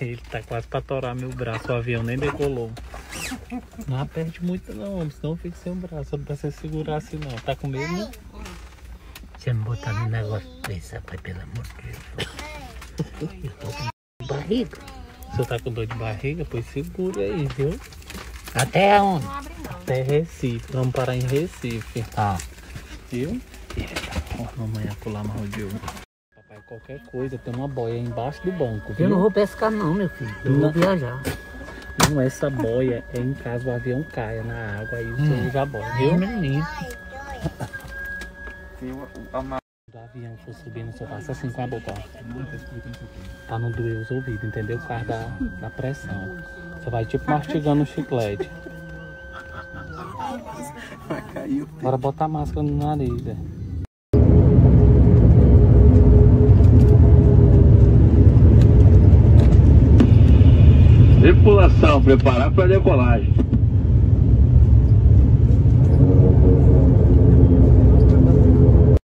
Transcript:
Ele tá quase pra torar meu braço, o avião nem decolou. Não aperte muito não, homem, senão eu fico sem o braço. Não precisa segurar assim não. Tá com medo? Né? Você me botar no negócio desse, rapaz, pelo amor de Deus. Eu tô com barriga. Você tá com dor de barriga? Pois segura aí, viu? Até onde? Até Recife. Vamos parar em Recife. Tá. Viu? Ó, mamãe acolá marrodeou. Papai, qualquer coisa, tem uma boia embaixo do banco, viu? Eu não vou pescar não, meu filho. Eu Não. vou viajar. Não, essa boia é em caso o avião caia na água, aí você Hum. usa a boia, Eu viu? me livre. Se o avião for subir no seu faça assim com a boca. Pra não doer os ouvidos, entendeu? Por causa da, da pressão. Você vai tipo mastigando um chiclete. Bora botar a máscara no nariz, é. Tripulação, preparar para decolagem.